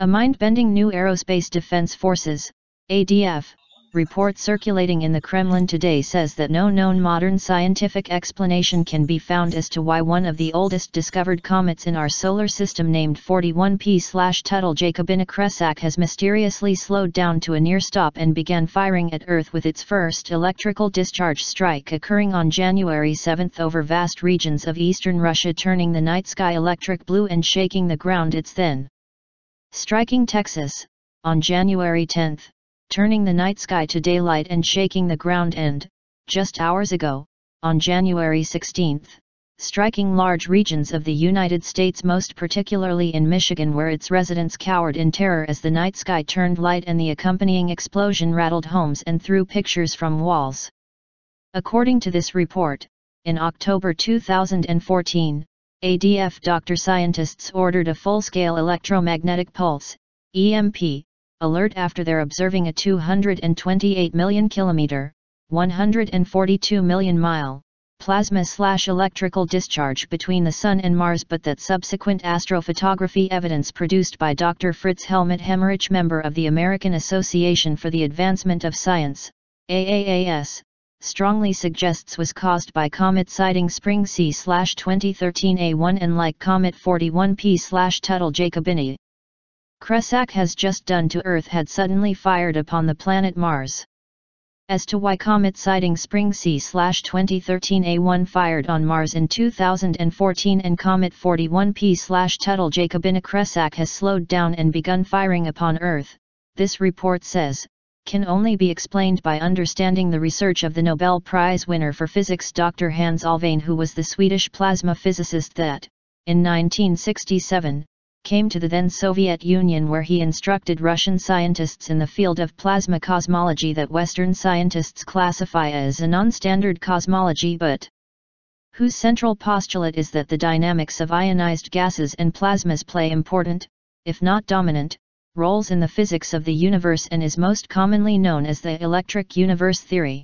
A mind-bending new Aerospace Defense Forces, ADF, report circulating in the Kremlin today says that no known modern scientific explanation can be found as to why one of the oldest discovered comets in our solar system named 41P-Tuttle-Giacobini-Kresак has mysteriously slowed down to a near stop and began firing at Earth with its first electrical discharge strike occurring on January 7 over vast regions of eastern Russia turning the night sky electric blue and shaking the ground it's then striking Texas, on January 10 turning the night sky to daylight and shaking the ground and, just hours ago, on January 16, striking large regions of the United States most particularly in Michigan where its residents cowered in terror as the night sky turned light and the accompanying explosion rattled homes and threw pictures from walls. According to this report, in October 2014, ADF doctor scientists ordered a full-scale electromagnetic pulse, EMP, alert after they're observing a 228 million kilometer, 142 million mile, plasma slash electrical discharge between the Sun and Mars but that subsequent astrophotography evidence produced by Dr. Fritz Helmut Hemmerich member of the American Association for the Advancement of Science, AAAS, strongly suggests was caused by comet Siding Spring C-2013 A1 and like comet 41P-Tuttle-Giacobini. Kresák has just done to Earth had suddenly fired upon the planet Mars. As to why comet Siding Spring C-2013 A1 fired on Mars in 2014 and comet 41P-Tuttle Giacobini Kresák has slowed down and begun firing upon Earth, this report says, can only be explained by understanding the research of the Nobel Prize winner for physics Dr. Hans Alfvén who was the Swedish plasma physicist that, in 1967, came to the then Soviet Union where he instructed Russian scientists in the field of plasma cosmology that Western scientists classify as a non-standard cosmology but whose central postulate is that the dynamics of ionized gases and plasmas play important, if not dominant, roles in the physics of the universe and is most commonly known as the electric universe theory.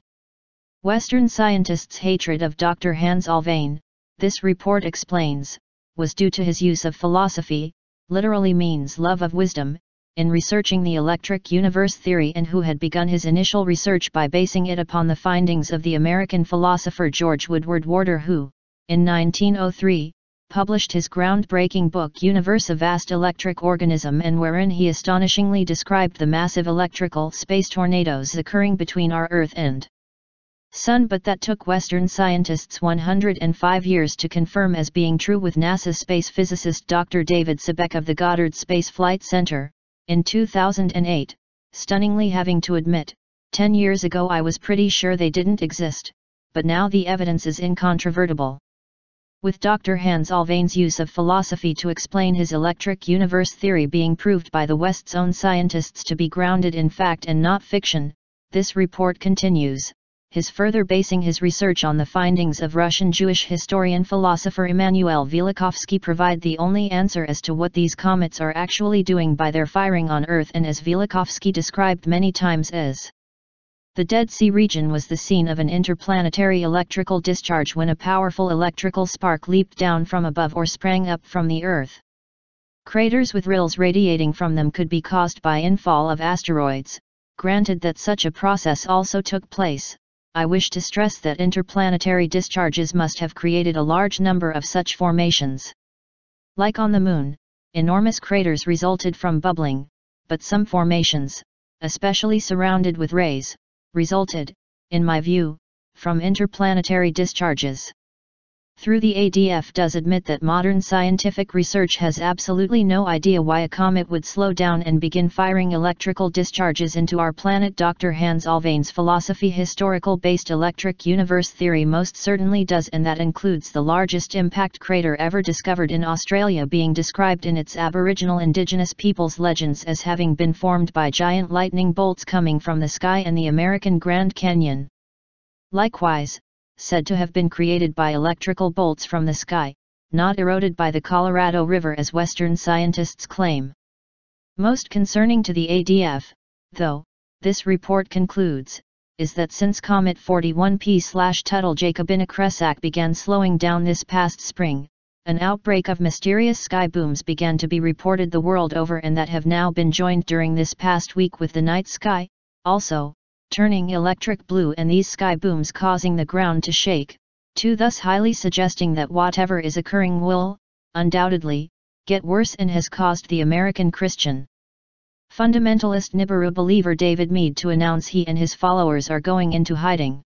Western scientists' hatred of Dr. Hans Alfvén, this report explains, was due to his use of philosophy, literally means love of wisdom, in researching the electric universe theory and who had begun his initial research by basing it upon the findings of the American philosopher George Woodward Warder who, in 1903, published his groundbreaking book Universe a Vast Electric Organism and wherein he astonishingly described the massive electrical space tornadoes occurring between our Earth and Sun but that took Western scientists 105 years to confirm as being true with NASA space physicist Dr. David Sibeck of the Goddard Space Flight Center, in 2008, stunningly having to admit, 10 years ago I was pretty sure they didn't exist, but now the evidence is incontrovertible. With Dr. Hans Alfvén's use of philosophy to explain his electric universe theory being proved by the West's own scientists to be grounded in fact and not fiction, this report continues his further basing his research on the findings of Russian Jewish historian philosopher Immanuel Velikovsky provide the only answer as to what these comets are actually doing by their firing on Earth and as Velikovsky described many times as the Dead Sea region was the scene of an interplanetary electrical discharge when a powerful electrical spark leaped down from above or sprang up from the Earth. Craters with rills radiating from them could be caused by infall of asteroids, granted that such a process also took place, I wish to stress that interplanetary discharges must have created a large number of such formations. Like on the Moon, enormous craters resulted from bubbling, but some formations, especially surrounded with rays, resulted, in my view, from interplanetary discharges through the ADF does admit that modern scientific research has absolutely no idea why a comet would slow down and begin firing electrical discharges into our planet. Dr. Hans Alfvén's philosophy historical based electric universe theory most certainly does and that includes the largest impact crater ever discovered in Australia being described in its aboriginal indigenous peoples legends as having been formed by giant lightning bolts coming from the sky and the American Grand Canyon. Likewise, said to have been created by electrical bolts from the sky, not eroded by the Colorado River as Western scientists claim. Most concerning to the ADF, though, this report concludes, is that since Comet 41P-Tuttle Giacobini Kresák began slowing down this past spring, an outbreak of mysterious sky booms began to be reported the world over and that have now been joined during this past week with the night sky, also, turning electric blue and these sky booms causing the ground to shake, too thus highly suggesting that whatever is occurring will, undoubtedly, get worse and has caused the American Christian fundamentalist Nibiru believer David Meade to announce he and his followers are going into hiding.